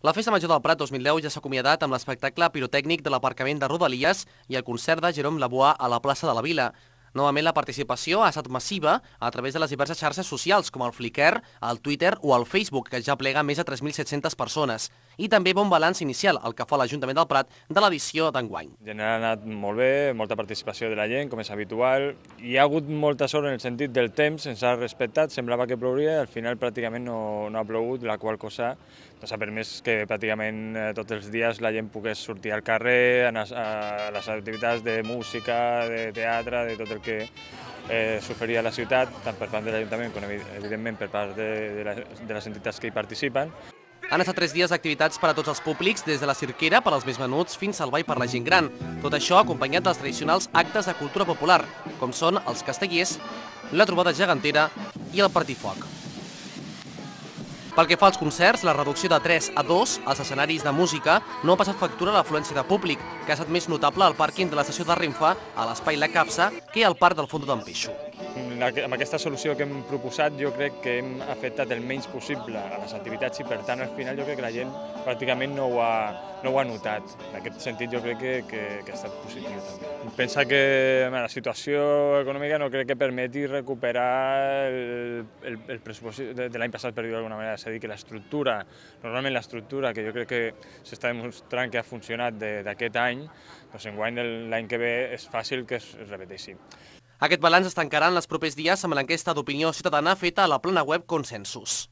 La Festa Major del Prat 2010 ja s'ha acomiadat amb l'espectacle pirotècnic de l'aparcament de Rodalies i el concert de Jerome Lavoie a la plaça de la Vila. Novament la participació ha estat massiva a través de les diverses xarxes socials com el Flickr, el Twitter o el Facebook, que ja plega més de 3.700 persones. I també bon balanç inicial, el que fa l'Ajuntament del Prat de l'edició d'enguany. Ha anat molt bé, molta participació de la gent, com és habitual. Hi ha hagut molta sort en el sentit del temps, ens ha respectat, semblava que plouria, al final pràcticament no, no ha plogut, la qual cosa doncs, ha permès que pràcticament eh, tots els dies la gent pogués sortir al carrer, a les activitats de música, de teatre, de tot el que eh, s'oferia a la ciutat, tant per part de l'Ajuntament com evidentment per part de, de, la, de les entitats que hi participen. Han estat tres dies d'activitats per a tots els públics, des de la cirquera per als més menuts fins al ball per la gent gran. Tot això acompanyat dels tradicionals actes de cultura popular, com són els castellers, la trobada gegantera i el partifoc. Pel que fa als concerts, la reducció de 3 a 2 als escenaris de música no ha passat factura a l'afluència de públic, que ha estat més notable al pàrquing de l'estació de Renfa, a l'espai La Capsa, que al parc del Fondo d'en Peixo. Amb aquesta solució que hem proposat jo crec que hem afectat el menys possible a les activitats i per tant al final jo crec que la gent pràcticament no ho ha, no ho ha notat. En aquest sentit jo crec que, que, que ha estat positiu també. Pensa que la situació econòmica no crec que permeti recuperar el, el, el pressupost de, de l'any passat per dir-ho d'alguna manera, és a dir que l'estructura, normalment l'estructura que jo crec que s'està demostrant que ha funcionat d'aquest any, doncs enguany l'any que ve és fàcil que es repeteixi. Aquest balanç es tancarà en els propers dies amb l'enquesta d'opinió ciutadana feta a la plana web Consensus.